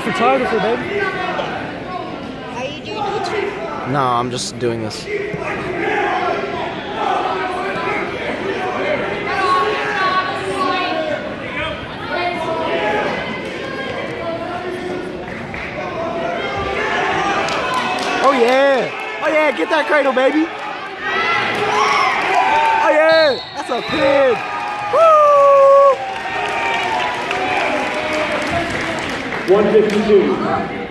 a photographer, baby. Are you doing YouTube? No, I'm just doing this. Oh yeah! Oh yeah, get that cradle, baby! Oh yeah! That's a pig! 152.